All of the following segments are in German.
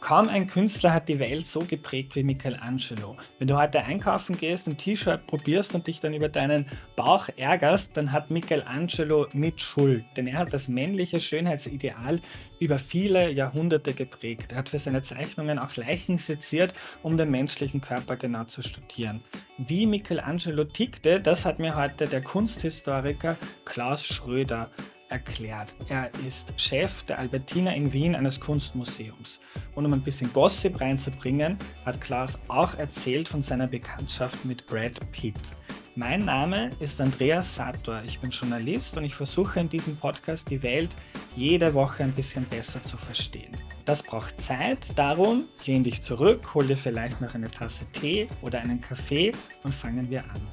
Kaum ein Künstler hat die Welt so geprägt wie Michelangelo. Wenn du heute einkaufen gehst, ein T-Shirt probierst und dich dann über deinen Bauch ärgerst, dann hat Michelangelo mit Schuld. Denn er hat das männliche Schönheitsideal über viele Jahrhunderte geprägt. Er hat für seine Zeichnungen auch Leichen seziert, um den menschlichen Körper genau zu studieren. Wie Michelangelo tickte, das hat mir heute der Kunsthistoriker Klaus Schröder erklärt. Er ist Chef der Albertina in Wien eines Kunstmuseums. Und um ein bisschen Gossip reinzubringen, hat Klaus auch erzählt von seiner Bekanntschaft mit Brad Pitt. Mein Name ist Andreas Sator. Ich bin Journalist und ich versuche in diesem Podcast die Welt jede Woche ein bisschen besser zu verstehen. Das braucht Zeit, darum lehn dich zurück, hol dir vielleicht noch eine Tasse Tee oder einen Kaffee und fangen wir an.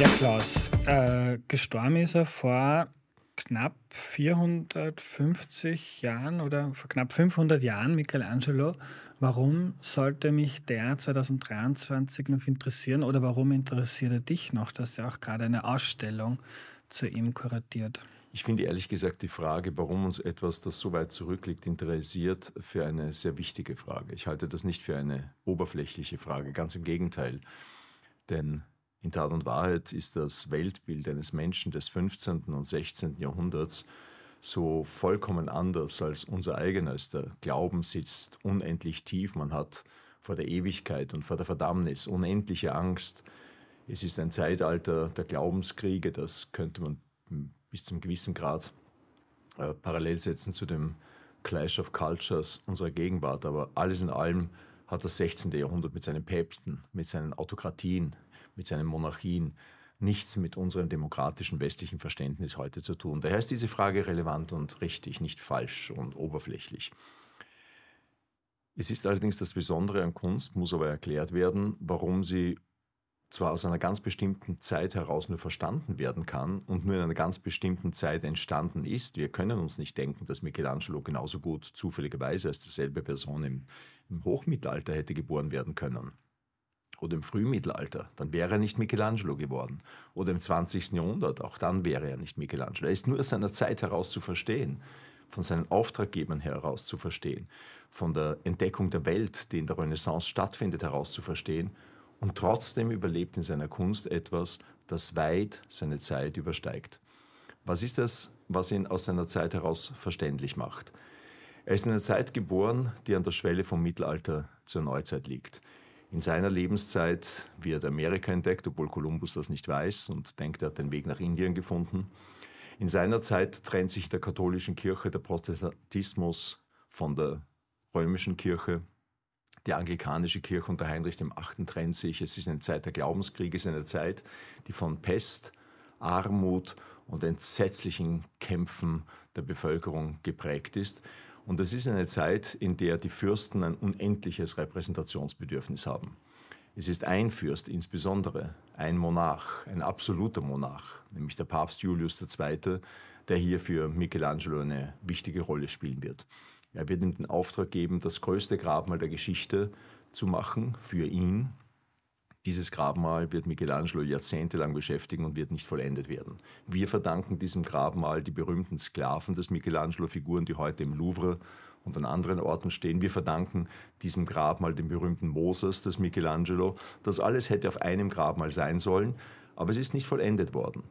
Ja, Klaus, äh, gestorben ist er vor knapp 450 Jahren oder vor knapp 500 Jahren, Michelangelo. Warum sollte mich der 2023 noch interessieren oder warum interessiert er dich noch? dass er auch gerade eine Ausstellung zu ihm kuratiert. Ich finde ehrlich gesagt die Frage, warum uns etwas, das so weit zurückliegt, interessiert, für eine sehr wichtige Frage. Ich halte das nicht für eine oberflächliche Frage, ganz im Gegenteil. Denn in Tat und Wahrheit ist das Weltbild eines Menschen des 15. und 16. Jahrhunderts so vollkommen anders als unser eigenes. Der Glauben sitzt unendlich tief, man hat vor der Ewigkeit und vor der Verdammnis unendliche Angst. Es ist ein Zeitalter der Glaubenskriege, das könnte man bis zum gewissen Grad äh, parallel setzen zu dem Clash of Cultures unserer Gegenwart. Aber alles in allem hat das 16. Jahrhundert mit seinen Päpsten, mit seinen Autokratien, mit seinen Monarchien nichts mit unserem demokratischen westlichen Verständnis heute zu tun. Daher ist diese Frage relevant und richtig, nicht falsch und oberflächlich. Es ist allerdings das Besondere an Kunst, muss aber erklärt werden, warum sie zwar aus einer ganz bestimmten Zeit heraus nur verstanden werden kann und nur in einer ganz bestimmten Zeit entstanden ist. Wir können uns nicht denken, dass Michelangelo genauso gut zufälligerweise als dieselbe Person im, im Hochmittelalter hätte geboren werden können oder im Frühmittelalter, dann wäre er nicht Michelangelo geworden. Oder im 20. Jahrhundert, auch dann wäre er nicht Michelangelo. Er ist nur aus seiner Zeit heraus zu verstehen, von seinen Auftraggebern heraus zu verstehen, von der Entdeckung der Welt, die in der Renaissance stattfindet, heraus zu verstehen. Und trotzdem überlebt in seiner Kunst etwas, das weit seine Zeit übersteigt. Was ist das, was ihn aus seiner Zeit heraus verständlich macht? Er ist in einer Zeit geboren, die an der Schwelle vom Mittelalter zur Neuzeit liegt. In seiner Lebenszeit wird Amerika entdeckt, obwohl Kolumbus das nicht weiß und denkt, er hat den Weg nach Indien gefunden. In seiner Zeit trennt sich der katholischen Kirche der Protestantismus von der römischen Kirche. Die anglikanische Kirche unter Heinrich VIII. trennt sich. Es ist eine Zeit der Glaubenskriege, es ist eine Zeit, die von Pest, Armut und entsetzlichen Kämpfen der Bevölkerung geprägt ist. Und das ist eine Zeit, in der die Fürsten ein unendliches Repräsentationsbedürfnis haben. Es ist ein Fürst insbesondere, ein Monarch, ein absoluter Monarch, nämlich der Papst Julius II., der hier für Michelangelo eine wichtige Rolle spielen wird. Er wird ihm den Auftrag geben, das größte Grabmal der Geschichte zu machen für ihn, dieses Grabmal wird Michelangelo jahrzehntelang beschäftigen und wird nicht vollendet werden. Wir verdanken diesem Grabmal die berühmten Sklaven des Michelangelo-Figuren, die heute im Louvre und an anderen Orten stehen. Wir verdanken diesem Grabmal den berühmten Moses des Michelangelo. Das alles hätte auf einem Grabmal sein sollen, aber es ist nicht vollendet worden.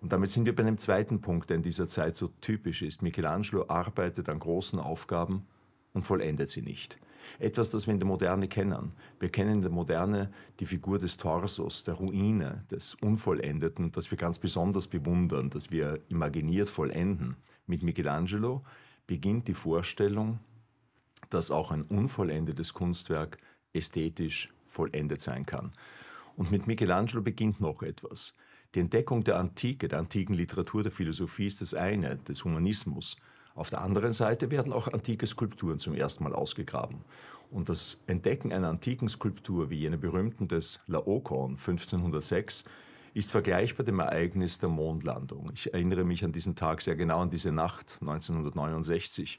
Und damit sind wir bei einem zweiten Punkt, der in dieser Zeit so typisch ist. Michelangelo arbeitet an großen Aufgaben und vollendet sie nicht. Etwas, das wir in der Moderne kennen. Wir kennen in der Moderne die Figur des Torsos, der Ruine, des Unvollendeten, das wir ganz besonders bewundern, das wir imaginiert vollenden. Mit Michelangelo beginnt die Vorstellung, dass auch ein unvollendetes Kunstwerk ästhetisch vollendet sein kann. Und mit Michelangelo beginnt noch etwas. Die Entdeckung der Antike, der antiken Literatur, der Philosophie ist das eine, des Humanismus. Auf der anderen Seite werden auch antike Skulpturen zum ersten Mal ausgegraben. Und das Entdecken einer antiken Skulptur wie jene berühmten des Laokoon 1506 ist vergleichbar dem Ereignis der Mondlandung. Ich erinnere mich an diesen Tag sehr genau, an diese Nacht 1969,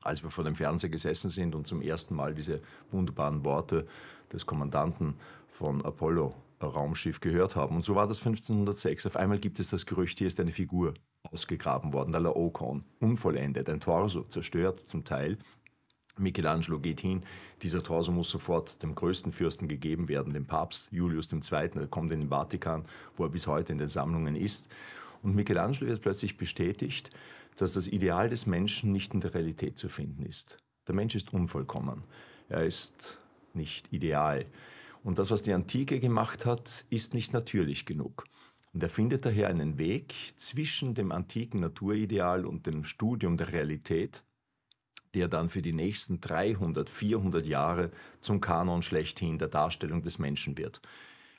als wir vor dem Fernseher gesessen sind und zum ersten Mal diese wunderbaren Worte des Kommandanten von Apollo Raumschiff gehört haben. Und so war das 1506. Auf einmal gibt es das Gerücht, hier ist eine Figur ausgegraben worden, der Laocoon, unvollendet, ein Torso, zerstört zum Teil. Michelangelo geht hin, dieser Torso muss sofort dem größten Fürsten gegeben werden, dem Papst Julius II. Er kommt in den Vatikan, wo er bis heute in den Sammlungen ist. Und Michelangelo wird plötzlich bestätigt, dass das Ideal des Menschen nicht in der Realität zu finden ist. Der Mensch ist unvollkommen. Er ist nicht ideal. Und das, was die Antike gemacht hat, ist nicht natürlich genug. Und er findet daher einen Weg zwischen dem antiken Naturideal und dem Studium der Realität, der dann für die nächsten 300, 400 Jahre zum Kanon schlechthin der Darstellung des Menschen wird.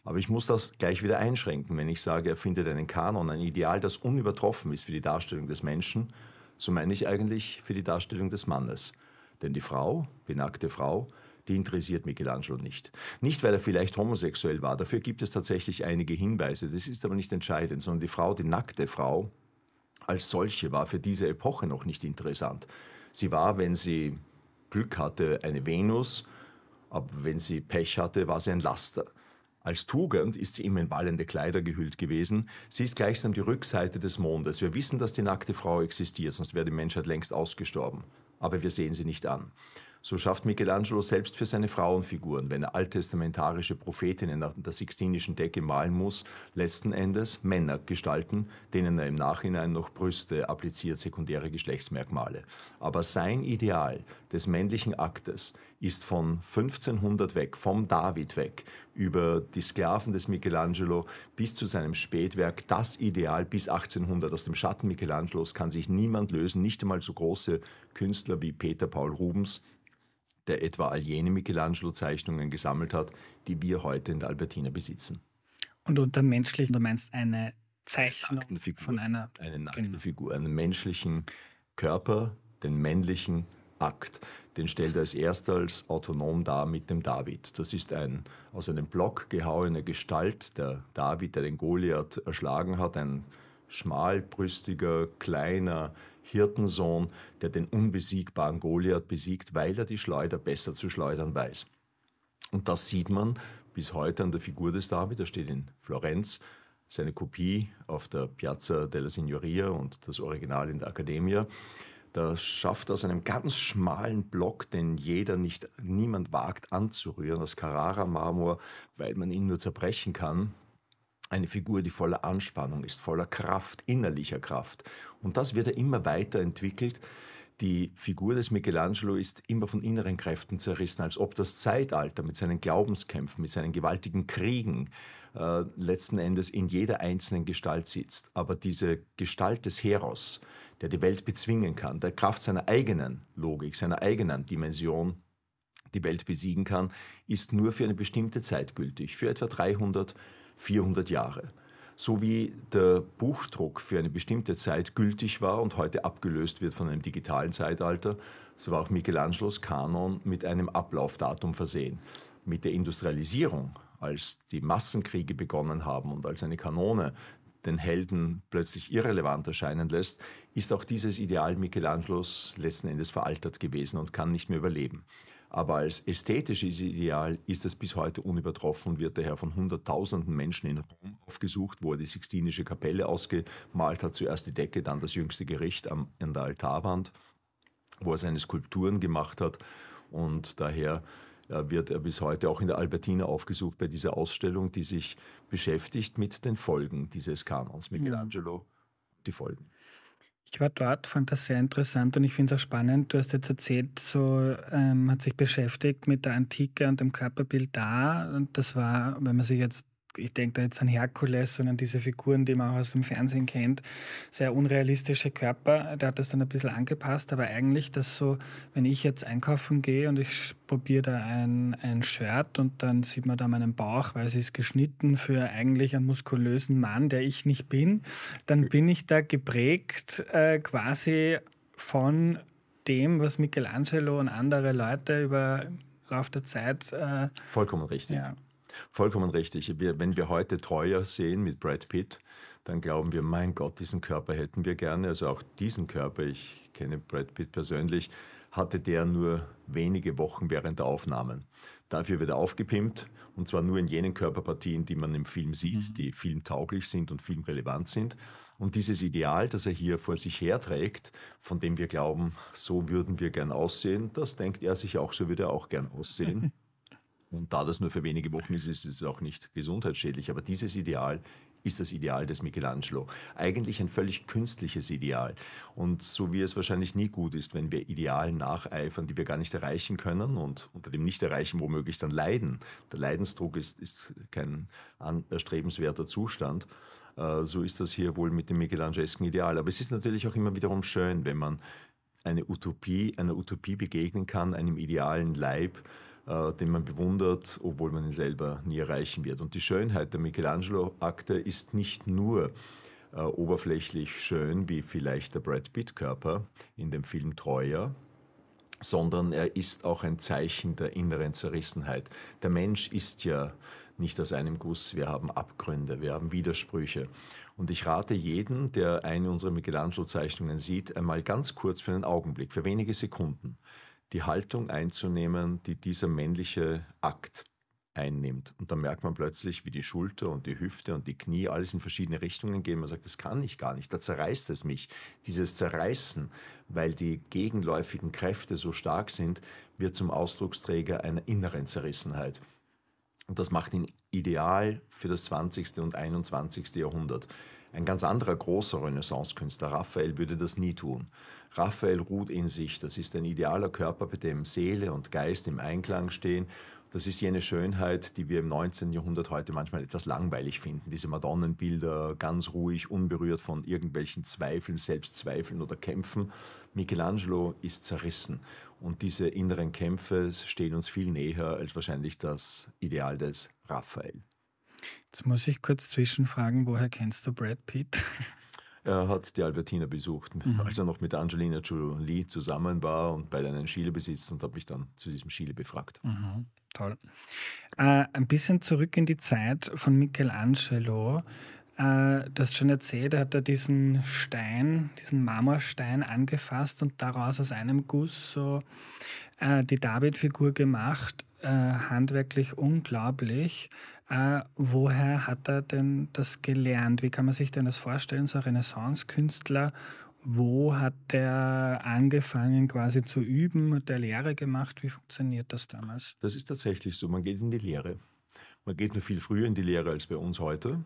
Aber ich muss das gleich wieder einschränken, wenn ich sage, er findet einen Kanon, ein Ideal, das unübertroffen ist für die Darstellung des Menschen, so meine ich eigentlich für die Darstellung des Mannes. Denn die Frau, die nackte Frau, die interessiert Michelangelo nicht. Nicht, weil er vielleicht homosexuell war, dafür gibt es tatsächlich einige Hinweise, das ist aber nicht entscheidend, sondern die Frau, die nackte Frau als solche war für diese Epoche noch nicht interessant. Sie war, wenn sie Glück hatte, eine Venus, aber wenn sie Pech hatte, war sie ein Laster. Als Tugend ist sie immer in wallende Kleider gehüllt gewesen. Sie ist gleichsam die Rückseite des Mondes. Wir wissen, dass die nackte Frau existiert, sonst wäre die Menschheit längst ausgestorben. Aber wir sehen sie nicht an. So schafft Michelangelo selbst für seine Frauenfiguren, wenn er alttestamentarische Prophetinnen nach der Sixtinischen Decke malen muss, letzten Endes Männer gestalten, denen er im Nachhinein noch Brüste appliziert, sekundäre Geschlechtsmerkmale. Aber sein Ideal des männlichen Aktes ist von 1500 weg, vom David weg, über die Sklaven des Michelangelo bis zu seinem Spätwerk, das Ideal bis 1800. Aus dem Schatten Michelangelos kann sich niemand lösen, nicht einmal so große Künstler wie Peter Paul Rubens, der etwa all jene Michelangelo-Zeichnungen gesammelt hat, die wir heute in der Albertina besitzen. Und unter menschlichen, du meinst eine Zeichnung von einer eine nackte genau. Figur, einen menschlichen Körper, den männlichen Akt. Den stellt er als erster als autonom dar mit dem David. Das ist ein aus einem Block gehauene Gestalt, der David, der den Goliath erschlagen hat, ein schmalbrüstiger, kleiner, Hirtensohn, der den unbesiegbaren Goliath besiegt, weil er die Schleuder besser zu schleudern weiß. Und das sieht man bis heute an der Figur des David. Er steht in Florenz, seine Kopie auf der Piazza della Signoria und das Original in der Accademia. Da schafft aus einem ganz schmalen Block, den jeder nicht, niemand wagt anzurühren, aus Carrara-Marmor, weil man ihn nur zerbrechen kann, eine Figur, die voller Anspannung ist, voller Kraft, innerlicher Kraft. Und das wird er immer weiterentwickelt. Die Figur des Michelangelo ist immer von inneren Kräften zerrissen, als ob das Zeitalter mit seinen Glaubenskämpfen, mit seinen gewaltigen Kriegen äh, letzten Endes in jeder einzelnen Gestalt sitzt. Aber diese Gestalt des Heros, der die Welt bezwingen kann, der Kraft seiner eigenen Logik, seiner eigenen Dimension die Welt besiegen kann, ist nur für eine bestimmte Zeit gültig, für etwa 300 400 Jahre. So wie der Buchdruck für eine bestimmte Zeit gültig war und heute abgelöst wird von einem digitalen Zeitalter, so war auch Michelangelos Kanon mit einem Ablaufdatum versehen. Mit der Industrialisierung, als die Massenkriege begonnen haben und als eine Kanone den Helden plötzlich irrelevant erscheinen lässt, ist auch dieses Ideal Michelangelos letzten Endes veraltert gewesen und kann nicht mehr überleben. Aber als ästhetisches Ideal ist es bis heute unübertroffen und wird daher von Hunderttausenden Menschen in Rom aufgesucht, wo er die Sixtinische Kapelle ausgemalt hat. Zuerst die Decke, dann das jüngste Gericht an der Altarwand, wo er seine Skulpturen gemacht hat. Und daher äh, wird er bis heute auch in der Albertina aufgesucht bei dieser Ausstellung, die sich beschäftigt mit den Folgen dieses Kanons. Michelangelo, die Folgen. Ich war dort, fand das sehr interessant und ich finde es auch spannend. Du hast jetzt erzählt, so ähm, hat sich beschäftigt mit der Antike und dem Körperbild da. Und das war, wenn man sich jetzt ich denke da jetzt an Herkules und an diese Figuren, die man auch aus dem Fernsehen kennt, sehr unrealistische Körper. Der hat das dann ein bisschen angepasst, aber eigentlich das so, wenn ich jetzt einkaufen gehe und ich probiere da ein, ein Shirt und dann sieht man da meinen Bauch, weil es ist geschnitten für eigentlich einen muskulösen Mann, der ich nicht bin, dann bin ich da geprägt äh, quasi von dem, was Michelangelo und andere Leute über Lauf der Zeit. Äh, Vollkommen richtig. Ja. Vollkommen richtig. Wenn wir heute Treuer sehen mit Brad Pitt, dann glauben wir, mein Gott, diesen Körper hätten wir gerne. Also auch diesen Körper, ich kenne Brad Pitt persönlich, hatte der nur wenige Wochen während der Aufnahmen. Dafür wird er aufgepimpt und zwar nur in jenen Körperpartien, die man im Film sieht, mhm. die filmtauglich sind und filmrelevant sind. Und dieses Ideal, das er hier vor sich herträgt, von dem wir glauben, so würden wir gern aussehen, das denkt er sich auch, so würde er auch gern aussehen. Und da das nur für wenige Wochen ist, ist es auch nicht gesundheitsschädlich. Aber dieses Ideal ist das Ideal des Michelangelo. Eigentlich ein völlig künstliches Ideal. Und so wie es wahrscheinlich nie gut ist, wenn wir Idealen nacheifern, die wir gar nicht erreichen können und unter dem Nicht-Erreichen womöglich dann leiden. Der Leidensdruck ist, ist kein erstrebenswerter Zustand. Äh, so ist das hier wohl mit dem Michelangelesken Ideal. Aber es ist natürlich auch immer wiederum schön, wenn man eine Utopie, einer Utopie begegnen kann, einem idealen Leib, äh, den man bewundert, obwohl man ihn selber nie erreichen wird. Und die Schönheit der Michelangelo-Akte ist nicht nur äh, oberflächlich schön wie vielleicht der Brad Pitt-Körper in dem Film Treuer, sondern er ist auch ein Zeichen der inneren Zerrissenheit. Der Mensch ist ja nicht aus einem Guss. Wir haben Abgründe, wir haben Widersprüche. Und ich rate jeden, der eine unserer Michelangelo-Zeichnungen sieht, einmal ganz kurz für einen Augenblick, für wenige Sekunden, die Haltung einzunehmen, die dieser männliche Akt einnimmt. Und dann merkt man plötzlich, wie die Schulter und die Hüfte und die Knie alles in verschiedene Richtungen gehen. Man sagt, das kann ich gar nicht, da zerreißt es mich. Dieses Zerreißen, weil die gegenläufigen Kräfte so stark sind, wird zum Ausdrucksträger einer inneren Zerrissenheit. Und das macht ihn ideal für das 20. und 21. Jahrhundert. Ein ganz anderer großer Renaissance-Künstler, Raphael, würde das nie tun. Raphael ruht in sich. Das ist ein idealer Körper, bei dem Seele und Geist im Einklang stehen. Das ist jene Schönheit, die wir im 19. Jahrhundert heute manchmal etwas langweilig finden. Diese Madonnenbilder, ganz ruhig, unberührt von irgendwelchen Zweifeln, Selbstzweifeln oder Kämpfen. Michelangelo ist zerrissen. Und diese inneren Kämpfe stehen uns viel näher als wahrscheinlich das Ideal des Raphael. Jetzt muss ich kurz zwischenfragen, woher kennst du Brad Pitt? Er hat die Albertina besucht, mhm. als er noch mit Angelina Jolie zusammen war und beide einen Chile besitzt und habe mich dann zu diesem Chile befragt. Mhm. Toll. Äh, ein bisschen zurück in die Zeit von Michelangelo. Äh, du hast schon erzählt, er hat da diesen Stein, diesen Marmorstein angefasst und daraus aus einem Guss so äh, die David-Figur gemacht. Äh, handwerklich unglaublich. Äh, woher hat er denn das gelernt? Wie kann man sich denn das vorstellen, so ein Renaissance-Künstler? Wo hat er angefangen quasi zu üben, hat er Lehre gemacht? Wie funktioniert das damals? Das ist tatsächlich so. Man geht in die Lehre. Man geht nur viel früher in die Lehre als bei uns heute.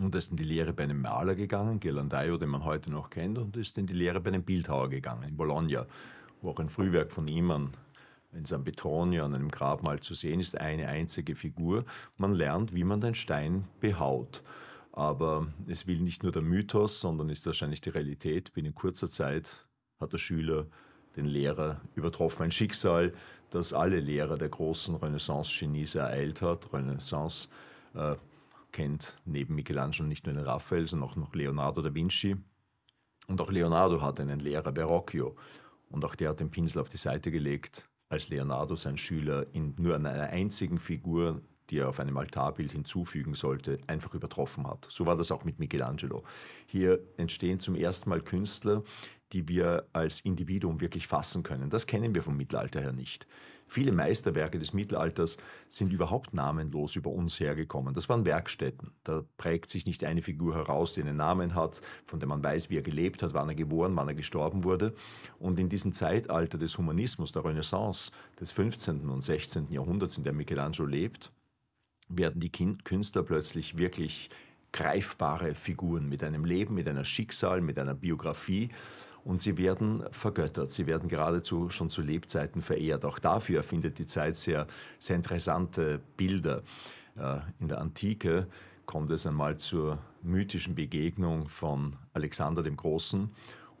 Und ist in die Lehre bei einem Maler gegangen, Ghirlandaio, den man heute noch kennt, und ist in die Lehre bei einem Bildhauer gegangen, in Bologna, wo auch ein Frühwerk von ihm an in San Petronio an einem Grabmal zu sehen ist, eine einzige Figur. Man lernt, wie man den Stein behaut. Aber es will nicht nur der Mythos, sondern ist wahrscheinlich die Realität. Binnen kurzer Zeit hat der Schüler den Lehrer übertroffen. Ein Schicksal, das alle Lehrer der großen Renaissance-Genies ereilt hat. Renaissance äh, kennt neben Michelangelo nicht nur den Raphael, sondern auch noch Leonardo da Vinci. Und auch Leonardo hat einen Lehrer, Verrocchio. Und auch der hat den Pinsel auf die Seite gelegt als Leonardo sein Schüler in nur einer einzigen Figur, die er auf einem Altarbild hinzufügen sollte, einfach übertroffen hat. So war das auch mit Michelangelo. Hier entstehen zum ersten Mal Künstler, die wir als Individuum wirklich fassen können. Das kennen wir vom Mittelalter her nicht. Viele Meisterwerke des Mittelalters sind überhaupt namenlos über uns hergekommen. Das waren Werkstätten. Da prägt sich nicht eine Figur heraus, die einen Namen hat, von dem man weiß, wie er gelebt hat, wann er geboren, wann er gestorben wurde. Und in diesem Zeitalter des Humanismus, der Renaissance, des 15. und 16. Jahrhunderts, in der Michelangelo lebt, werden die Künstler plötzlich wirklich greifbare Figuren mit einem Leben, mit einer Schicksal, mit einer Biografie und sie werden vergöttert. Sie werden geradezu schon zu Lebzeiten verehrt. Auch dafür erfindet die Zeit sehr, sehr interessante Bilder. Äh, in der Antike kommt es einmal zur mythischen Begegnung von Alexander dem Großen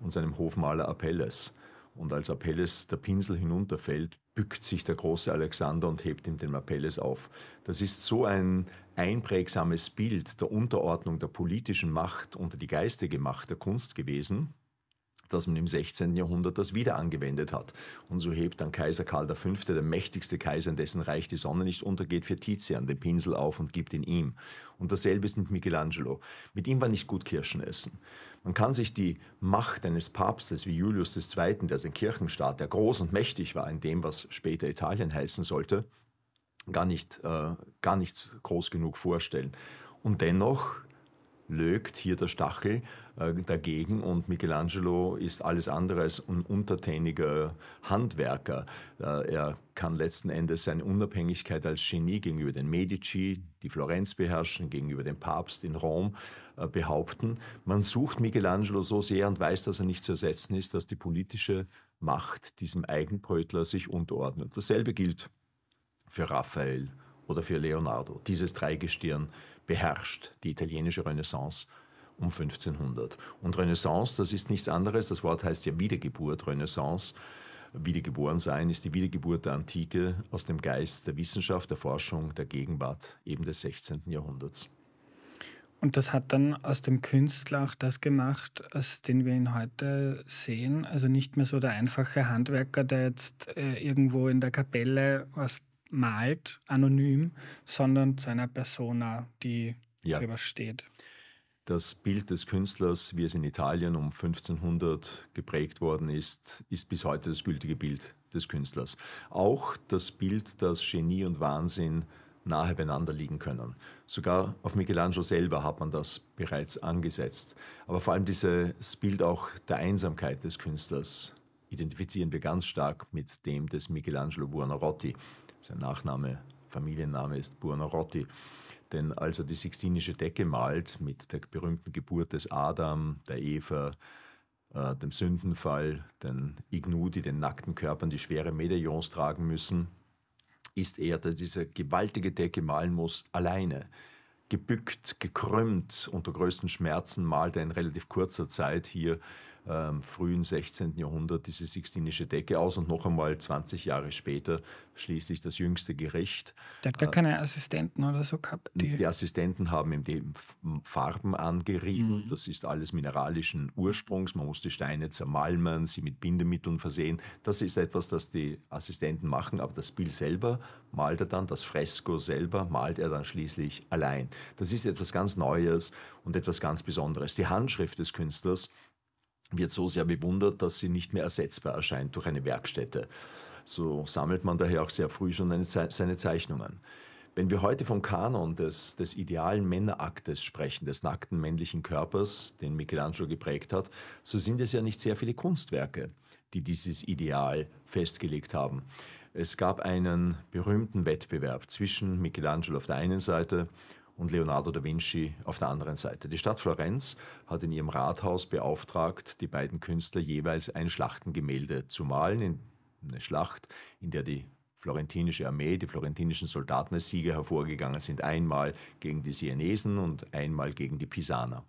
und seinem Hofmaler Apelles. Und als Apelles der Pinsel hinunterfällt, bückt sich der große Alexander und hebt ihm den Apelles auf. Das ist so ein einprägsames Bild der Unterordnung der politischen Macht unter die geistige Macht der Kunst gewesen, dass man im 16. Jahrhundert das wieder angewendet hat. Und so hebt dann Kaiser Karl V., der mächtigste Kaiser, in dessen Reich die Sonne nicht untergeht, für Tizian den Pinsel auf und gibt ihn ihm. Und dasselbe ist mit Michelangelo. Mit ihm war nicht gut Kirschen essen. Man kann sich die Macht eines Papstes wie Julius II., der den Kirchenstaat, der groß und mächtig war in dem, was später Italien heißen sollte, gar nicht, äh, gar nicht groß genug vorstellen. Und dennoch lögt hier der Stachel äh, dagegen und Michelangelo ist alles andere als ein untertäniger Handwerker. Äh, er kann letzten Endes seine Unabhängigkeit als Genie gegenüber den Medici, die Florenz beherrschen, gegenüber dem Papst in Rom äh, behaupten. Man sucht Michelangelo so sehr und weiß, dass er nicht zu ersetzen ist, dass die politische Macht diesem Eigenbrötler sich unterordnet. Dasselbe gilt für Raphael oder für Leonardo. Dieses Dreigestirn beherrscht die italienische Renaissance um 1500. Und Renaissance, das ist nichts anderes, das Wort heißt ja Wiedergeburt, Renaissance. Wiedergeboren sein ist die Wiedergeburt der Antike aus dem Geist der Wissenschaft, der Forschung, der Gegenwart eben des 16. Jahrhunderts. Und das hat dann aus dem Künstler auch das gemacht, als den wir ihn heute sehen. Also nicht mehr so der einfache Handwerker, der jetzt äh, irgendwo in der Kapelle was malt, anonym, sondern zu einer Persona, die ja. für was steht. Das Bild des Künstlers, wie es in Italien um 1500 geprägt worden ist, ist bis heute das gültige Bild des Künstlers. Auch das Bild, dass Genie und Wahnsinn nahe beieinander liegen können. Sogar auf Michelangelo selber hat man das bereits angesetzt. Aber vor allem dieses Bild auch der Einsamkeit des Künstlers identifizieren wir ganz stark mit dem des Michelangelo Buonarroti. Sein Nachname, Familienname ist Buonarroti. Denn als er die Sixtinische Decke malt mit der berühmten Geburt des Adam, der Eva, äh, dem Sündenfall, den Ignudi, den nackten Körpern, die schwere Medaillons tragen müssen, ist er, der diese gewaltige Decke malen muss, alleine. Gebückt, gekrümmt, unter größten Schmerzen malt er in relativ kurzer Zeit hier ähm, frühen 16. Jahrhundert diese Sixtinische Decke aus und noch einmal 20 Jahre später schließlich das jüngste Gericht. Der hat gar äh, keine Assistenten oder so gehabt. Die, die Assistenten haben ihm die Farben angerieben. Mhm. Das ist alles mineralischen Ursprungs. Man muss die Steine zermalmen, sie mit Bindemitteln versehen. Das ist etwas, das die Assistenten machen, aber das Bild selber malt er dann, das Fresko selber malt er dann schließlich allein. Das ist etwas ganz Neues und etwas ganz Besonderes. Die Handschrift des Künstlers wird so sehr bewundert, dass sie nicht mehr ersetzbar erscheint durch eine Werkstätte. So sammelt man daher auch sehr früh schon eine, seine Zeichnungen. Wenn wir heute vom Kanon des, des idealen Männeraktes sprechen, des nackten männlichen Körpers, den Michelangelo geprägt hat, so sind es ja nicht sehr viele Kunstwerke, die dieses Ideal festgelegt haben. Es gab einen berühmten Wettbewerb zwischen Michelangelo auf der einen Seite und Leonardo da Vinci auf der anderen Seite. Die Stadt Florenz hat in ihrem Rathaus beauftragt, die beiden Künstler jeweils ein Schlachtengemälde zu malen, eine Schlacht, in der die florentinische Armee, die florentinischen Soldaten als Sieger hervorgegangen sind, einmal gegen die Sienesen und einmal gegen die Pisaner.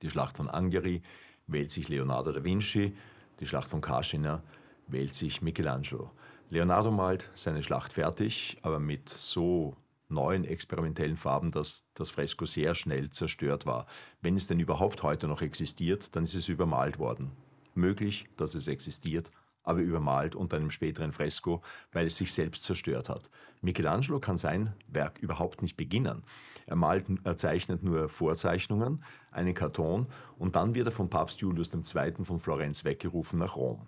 Die Schlacht von Angeri wählt sich Leonardo da Vinci, die Schlacht von Cascina wählt sich Michelangelo. Leonardo malt seine Schlacht fertig, aber mit so neuen experimentellen Farben, dass das Fresko sehr schnell zerstört war. Wenn es denn überhaupt heute noch existiert, dann ist es übermalt worden. Möglich, dass es existiert, aber übermalt unter einem späteren Fresko, weil es sich selbst zerstört hat. Michelangelo kann sein Werk überhaupt nicht beginnen. Er malt, er zeichnet nur Vorzeichnungen, einen Karton und dann wird er von Papst Julius II. von Florenz weggerufen nach Rom.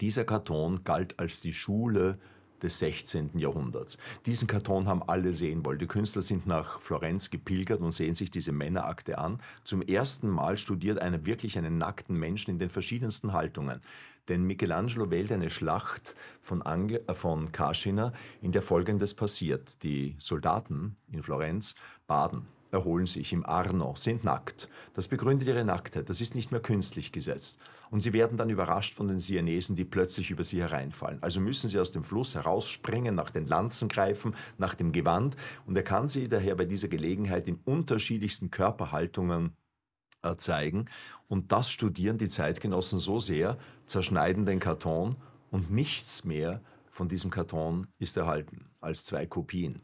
Dieser Karton galt als die Schule des 16. Jahrhunderts. Diesen Karton haben alle sehen wollen. Die Künstler sind nach Florenz gepilgert und sehen sich diese Männerakte an. Zum ersten Mal studiert einer wirklich einen nackten Menschen in den verschiedensten Haltungen. Denn Michelangelo wählt eine Schlacht von, Ange äh, von Cascina, in der Folgendes passiert. Die Soldaten in Florenz baden erholen sich im Arno, sind nackt. Das begründet ihre Nacktheit, das ist nicht mehr künstlich gesetzt. Und sie werden dann überrascht von den Sienesen, die plötzlich über sie hereinfallen. Also müssen sie aus dem Fluss herausspringen, nach den Lanzen greifen, nach dem Gewand. Und er kann sie daher bei dieser Gelegenheit in unterschiedlichsten Körperhaltungen zeigen. Und das studieren die Zeitgenossen so sehr, zerschneiden den Karton und nichts mehr von diesem Karton ist erhalten als zwei Kopien.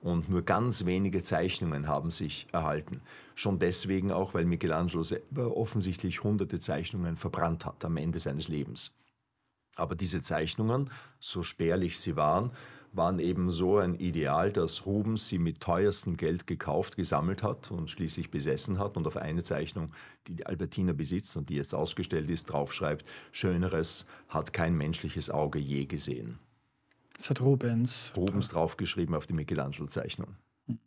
Und nur ganz wenige Zeichnungen haben sich erhalten. Schon deswegen auch, weil Michelangelo selber offensichtlich hunderte Zeichnungen verbrannt hat am Ende seines Lebens. Aber diese Zeichnungen, so spärlich sie waren, waren eben so ein Ideal, dass Rubens sie mit teuerstem Geld gekauft, gesammelt hat und schließlich besessen hat und auf eine Zeichnung, die die Albertina besitzt und die jetzt ausgestellt ist, draufschreibt, Schöneres hat kein menschliches Auge je gesehen. Das hat Rubens. Rubens draufgeschrieben auf die Michelangelo-Zeichnung.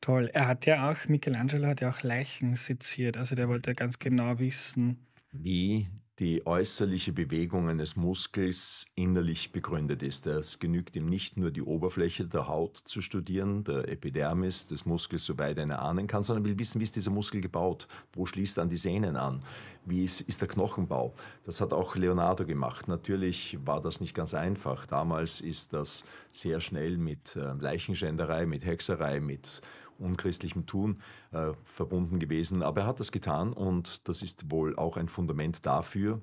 Toll. Er hat ja auch, Michelangelo hat ja auch Leichen seziert. Also der wollte ganz genau wissen, wie die äußerliche Bewegung eines Muskels innerlich begründet ist. Es genügt ihm nicht nur die Oberfläche der Haut zu studieren, der Epidermis des Muskels, soweit er ahnen kann, sondern will wissen, wie ist dieser Muskel gebaut, wo schließt dann die Sehnen an, wie ist, ist der Knochenbau. Das hat auch Leonardo gemacht. Natürlich war das nicht ganz einfach. Damals ist das sehr schnell mit äh, Leichenschänderei, mit Hexerei, mit unchristlichem Tun äh, verbunden gewesen. Aber er hat das getan und das ist wohl auch ein Fundament dafür,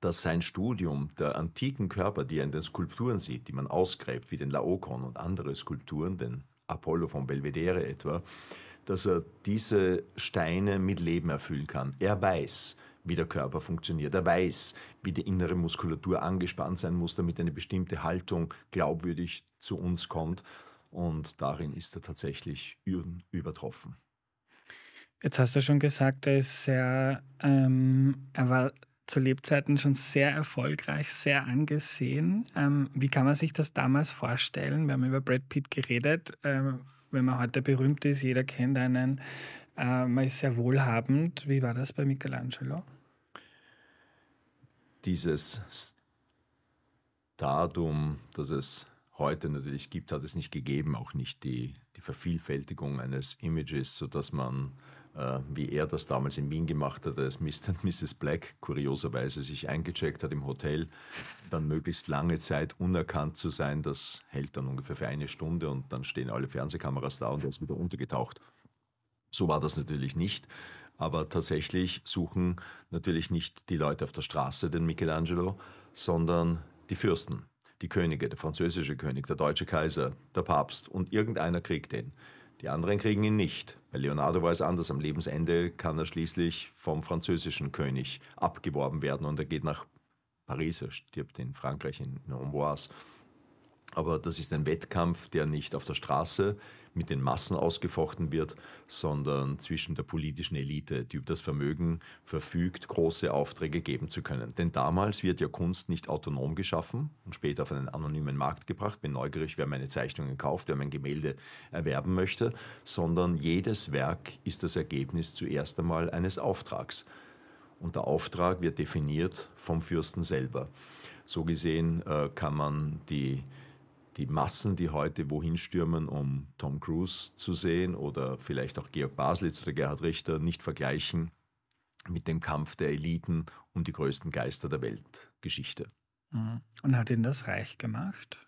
dass sein Studium der antiken Körper, die er in den Skulpturen sieht, die man ausgräbt, wie den Laokon und andere Skulpturen, den Apollo von Belvedere etwa, dass er diese Steine mit Leben erfüllen kann. Er weiß, wie der Körper funktioniert. Er weiß, wie die innere Muskulatur angespannt sein muss, damit eine bestimmte Haltung glaubwürdig zu uns kommt. Und darin ist er tatsächlich übertroffen. Jetzt hast du schon gesagt, er ist sehr, ähm, er war zu Lebzeiten schon sehr erfolgreich, sehr angesehen. Ähm, wie kann man sich das damals vorstellen? Wir haben über Brad Pitt geredet. Ähm, wenn man heute berühmt ist, jeder kennt einen, äh, man ist sehr wohlhabend. Wie war das bei Michelangelo? Dieses Stardom, das es heute natürlich gibt, hat es nicht gegeben, auch nicht die, die Vervielfältigung eines Images, sodass man, äh, wie er das damals in Wien gemacht hat, als Mr. und Mrs. Black kurioserweise sich eingecheckt hat im Hotel, dann möglichst lange Zeit unerkannt zu sein, das hält dann ungefähr für eine Stunde und dann stehen alle Fernsehkameras da und er ist wieder untergetaucht. So war das natürlich nicht. Aber tatsächlich suchen natürlich nicht die Leute auf der Straße den Michelangelo, sondern die Fürsten die Könige, der französische König, der deutsche Kaiser, der Papst und irgendeiner kriegt ihn. Die anderen kriegen ihn nicht. Bei Leonardo es anders. Am Lebensende kann er schließlich vom französischen König abgeworben werden und er geht nach Paris, er stirbt in Frankreich, in Amboise. Aber das ist ein Wettkampf, der nicht auf der Straße mit den Massen ausgefochten wird, sondern zwischen der politischen Elite, die über das Vermögen verfügt, große Aufträge geben zu können. Denn damals wird ja Kunst nicht autonom geschaffen und später auf einen anonymen Markt gebracht. Bin neugierig, wer meine Zeichnungen kauft, wer mein Gemälde erwerben möchte, sondern jedes Werk ist das Ergebnis zuerst einmal eines Auftrags. Und der Auftrag wird definiert vom Fürsten selber. So gesehen äh, kann man die die Massen, die heute wohin stürmen, um Tom Cruise zu sehen oder vielleicht auch Georg Baslitz oder Gerhard Richter, nicht vergleichen mit dem Kampf der Eliten um die größten Geister der Weltgeschichte. Mhm. Und hat ihn das reich gemacht?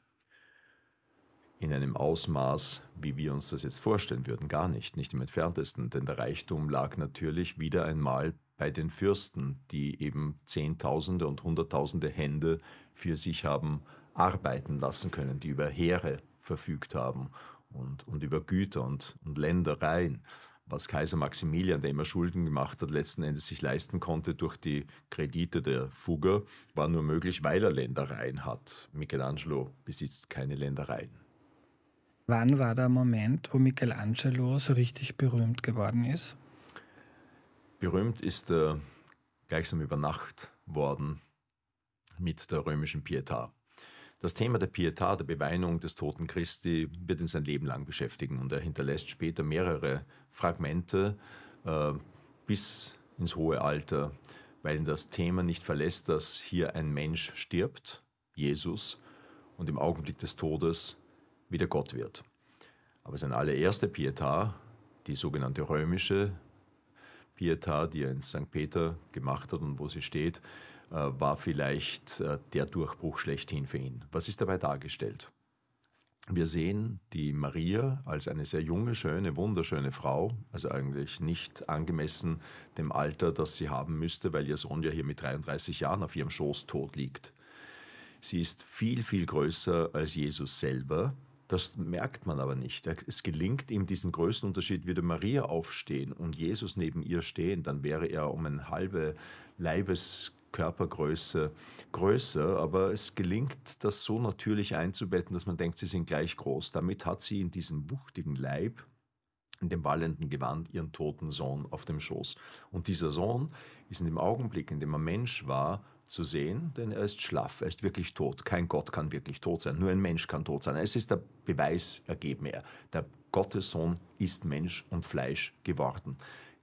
In einem Ausmaß, wie wir uns das jetzt vorstellen würden, gar nicht, nicht im entferntesten, denn der Reichtum lag natürlich wieder einmal bei den Fürsten, die eben Zehntausende und Hunderttausende Hände für sich haben arbeiten lassen können, die über Heere verfügt haben und, und über Güter und, und Ländereien was Kaiser Maximilian, der immer Schulden gemacht hat, letzten Endes sich leisten konnte durch die Kredite der Fugger, war nur möglich, weil er Ländereien hat. Michelangelo besitzt keine Ländereien. Wann war der Moment, wo Michelangelo so richtig berühmt geworden ist? Berühmt ist er gleichsam über Nacht worden mit der römischen Pietà. Das Thema der Pietà, der Beweinung des toten Christi, wird ihn sein Leben lang beschäftigen und er hinterlässt später mehrere Fragmente äh, bis ins hohe Alter, weil ihn das Thema nicht verlässt, dass hier ein Mensch stirbt, Jesus, und im Augenblick des Todes wieder Gott wird. Aber seine allererste Pietà, die sogenannte römische Pietà, die er in St. Peter gemacht hat und wo sie steht, war vielleicht äh, der Durchbruch schlechthin für ihn. Was ist dabei dargestellt? Wir sehen die Maria als eine sehr junge, schöne, wunderschöne Frau, also eigentlich nicht angemessen dem Alter, das sie haben müsste, weil ihr Sohn ja hier mit 33 Jahren auf ihrem Schoß tot liegt. Sie ist viel, viel größer als Jesus selber, Das merkt man aber nicht. Es gelingt ihm diesen größten Unterschied, würde Maria aufstehen und Jesus neben ihr stehen, dann wäre er um eine halbe Leibeskörpergröße größer, aber es gelingt, das so natürlich einzubetten, dass man denkt, sie sind gleich groß. Damit hat sie in diesem wuchtigen Leib, in dem wallenden Gewand, ihren toten Sohn auf dem Schoß. Und dieser Sohn ist in dem Augenblick, in dem er Mensch war, zu sehen, denn er ist schlaff, er ist wirklich tot. Kein Gott kann wirklich tot sein, nur ein Mensch kann tot sein. Es ist der Beweis ergeben er. Der Gottessohn ist Mensch und Fleisch geworden.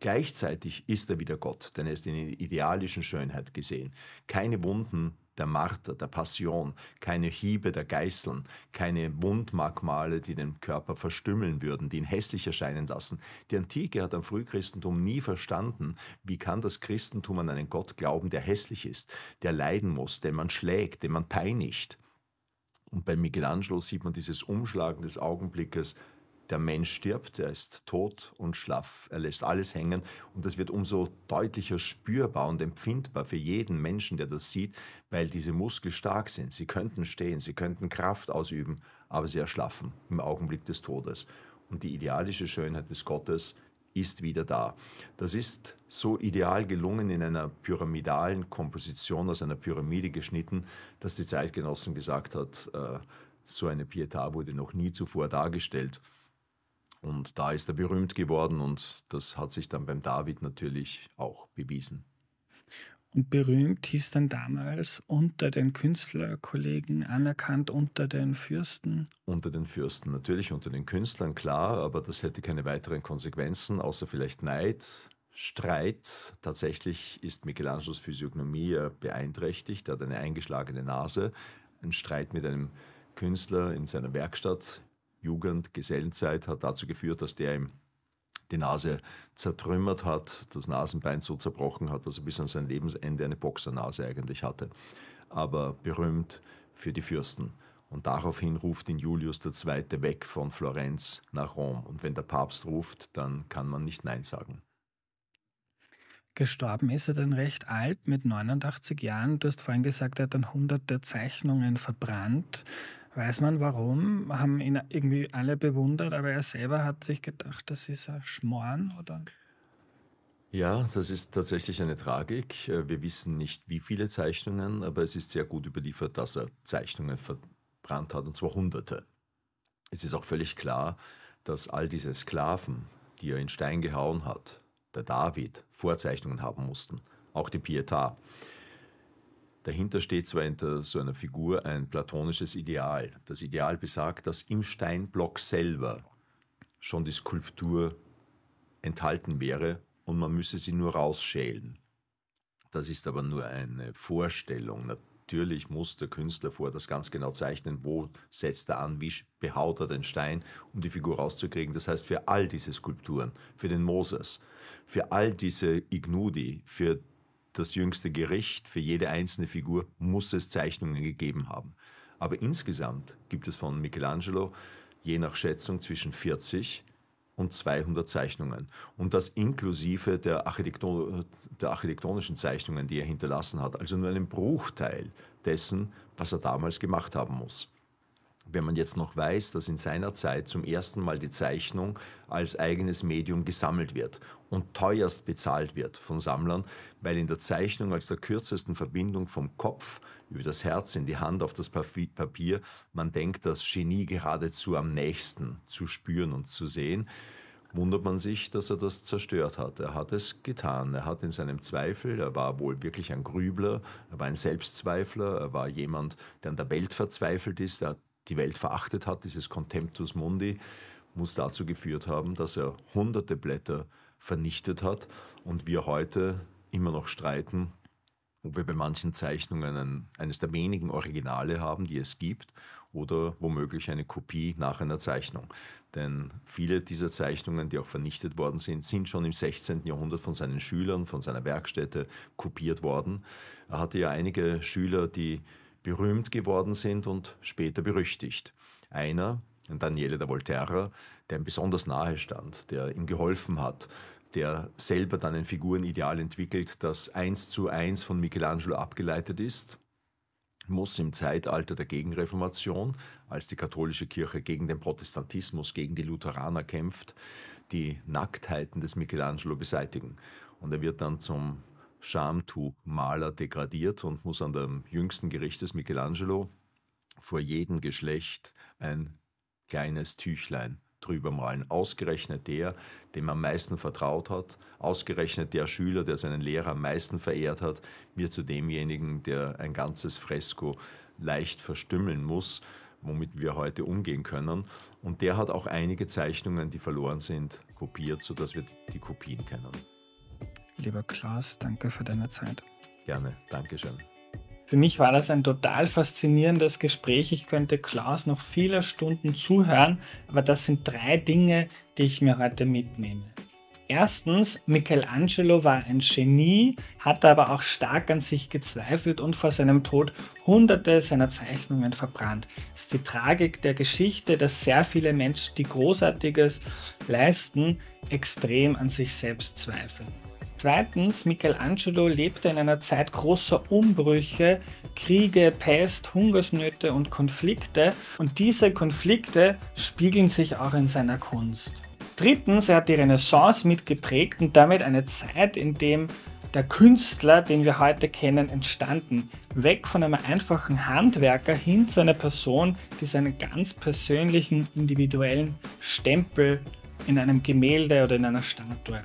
Gleichzeitig ist er wieder Gott, denn er ist in der idealischen Schönheit gesehen. Keine Wunden der Marter, der Passion, keine Hiebe der Geißeln, keine Wundmerkmale, die den Körper verstümmeln würden, die ihn hässlich erscheinen lassen. Die Antike hat am Frühchristentum nie verstanden, wie kann das Christentum an einen Gott glauben, der hässlich ist, der leiden muss, den man schlägt, den man peinigt. Und bei Michelangelo sieht man dieses Umschlagen des Augenblickes, der Mensch stirbt, er ist tot und schlaff, er lässt alles hängen und das wird umso deutlicher spürbar und empfindbar für jeden Menschen, der das sieht, weil diese Muskeln stark sind. Sie könnten stehen, sie könnten Kraft ausüben, aber sie erschlaffen im Augenblick des Todes. Und die idealische Schönheit des Gottes ist wieder da. Das ist so ideal gelungen in einer pyramidalen Komposition, aus einer Pyramide geschnitten, dass die Zeitgenossen gesagt hat, äh, so eine Pietà wurde noch nie zuvor dargestellt. Und da ist er berühmt geworden und das hat sich dann beim David natürlich auch bewiesen. Und berühmt hieß dann damals unter den Künstlerkollegen anerkannt, unter den Fürsten? Unter den Fürsten, natürlich unter den Künstlern, klar, aber das hätte keine weiteren Konsequenzen, außer vielleicht Neid, Streit. Tatsächlich ist Michelangelos Physiognomie beeinträchtigt, er hat eine eingeschlagene Nase. Ein Streit mit einem Künstler in seiner Werkstatt Jugend, Gesellenzeit hat dazu geführt, dass der ihm die Nase zertrümmert hat, das Nasenbein so zerbrochen hat, dass er bis an sein Lebensende eine Boxernase eigentlich hatte. Aber berühmt für die Fürsten. Und daraufhin ruft ihn Julius II. weg von Florenz nach Rom. Und wenn der Papst ruft, dann kann man nicht Nein sagen. Gestorben ist er dann recht alt, mit 89 Jahren. Du hast vorhin gesagt, er hat dann hunderte Zeichnungen verbrannt. Weiß man warum? Haben ihn irgendwie alle bewundert, aber er selber hat sich gedacht, das ist ein Schmoren oder? Ja, das ist tatsächlich eine Tragik. Äh, wir wissen nicht, wie viele Zeichnungen, aber es ist sehr gut überliefert, dass er Zeichnungen verbrannt hat, und zwar Hunderte. Es ist auch völlig klar, dass all diese Sklaven, die er in Stein gehauen hat, der David, Vorzeichnungen haben mussten, auch die Pietà. Dahinter steht zwar hinter so einer Figur ein platonisches Ideal. Das Ideal besagt, dass im Steinblock selber schon die Skulptur enthalten wäre und man müsse sie nur rausschälen. Das ist aber nur eine Vorstellung. Natürlich muss der Künstler vor das ganz genau zeichnen, wo setzt er an, wie behaut er den Stein, um die Figur rauszukriegen. Das heißt, für all diese Skulpturen, für den Moses, für all diese Ignudi, für das jüngste Gericht, für jede einzelne Figur muss es Zeichnungen gegeben haben. Aber insgesamt gibt es von Michelangelo je nach Schätzung zwischen 40 und 200 Zeichnungen. Und das inklusive der, Architekton der architektonischen Zeichnungen, die er hinterlassen hat. Also nur einen Bruchteil dessen, was er damals gemacht haben muss wenn man jetzt noch weiß, dass in seiner Zeit zum ersten Mal die Zeichnung als eigenes Medium gesammelt wird und teuerst bezahlt wird von Sammlern, weil in der Zeichnung als der kürzesten Verbindung vom Kopf über das Herz in die Hand auf das Papier man denkt, das Genie geradezu am nächsten zu spüren und zu sehen, wundert man sich, dass er das zerstört hat. Er hat es getan. Er hat in seinem Zweifel, er war wohl wirklich ein Grübler, er war ein Selbstzweifler, er war jemand, der an der Welt verzweifelt ist, er hat die Welt verachtet hat, dieses Contemptus Mundi, muss dazu geführt haben, dass er hunderte Blätter vernichtet hat und wir heute immer noch streiten, ob wir bei manchen Zeichnungen ein, eines der wenigen Originale haben, die es gibt, oder womöglich eine Kopie nach einer Zeichnung. Denn viele dieser Zeichnungen, die auch vernichtet worden sind, sind schon im 16. Jahrhundert von seinen Schülern, von seiner Werkstätte kopiert worden. Er hatte ja einige Schüler, die berühmt geworden sind und später berüchtigt. Einer, Daniele da Volterra, der ihm besonders nahe stand, der ihm geholfen hat, der selber dann ein Figurenideal entwickelt, das eins zu eins von Michelangelo abgeleitet ist. muss im Zeitalter der Gegenreformation, als die katholische Kirche gegen den Protestantismus, gegen die Lutheraner kämpft, die Nacktheiten des Michelangelo beseitigen. Und er wird dann zum Schamtuch-Maler degradiert und muss an dem jüngsten Gericht des Michelangelo vor jedem Geschlecht ein kleines Tüchlein drüber malen. Ausgerechnet der, dem am meisten vertraut hat, ausgerechnet der Schüler, der seinen Lehrer am meisten verehrt hat, wird zu demjenigen, der ein ganzes Fresko leicht verstümmeln muss, womit wir heute umgehen können. Und der hat auch einige Zeichnungen, die verloren sind, kopiert, sodass wir die Kopien kennen. Lieber Klaus, danke für deine Zeit. Gerne, Dankeschön. Für mich war das ein total faszinierendes Gespräch. Ich könnte Klaus noch viele Stunden zuhören, aber das sind drei Dinge, die ich mir heute mitnehme. Erstens, Michelangelo war ein Genie, hatte aber auch stark an sich gezweifelt und vor seinem Tod hunderte seiner Zeichnungen verbrannt. Es ist die Tragik der Geschichte, dass sehr viele Menschen, die Großartiges leisten, extrem an sich selbst zweifeln. Zweitens, Michelangelo lebte in einer Zeit großer Umbrüche, Kriege, Pest, Hungersnöte und Konflikte und diese Konflikte spiegeln sich auch in seiner Kunst. Drittens, er hat die Renaissance mitgeprägt und damit eine Zeit, in dem der Künstler, den wir heute kennen, entstanden. Weg von einem einfachen Handwerker hin zu einer Person, die seinen ganz persönlichen, individuellen Stempel in einem Gemälde oder in einer Statue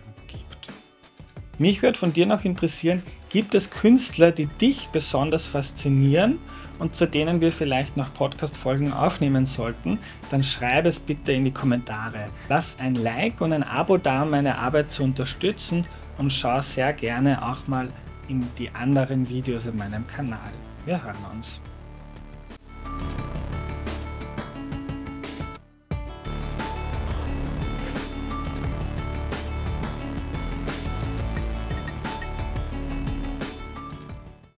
mich würde von dir noch interessieren, gibt es Künstler, die dich besonders faszinieren und zu denen wir vielleicht noch Podcast-Folgen aufnehmen sollten? Dann schreib es bitte in die Kommentare. Lass ein Like und ein Abo da, um meine Arbeit zu unterstützen und schau sehr gerne auch mal in die anderen Videos in meinem Kanal. Wir hören uns.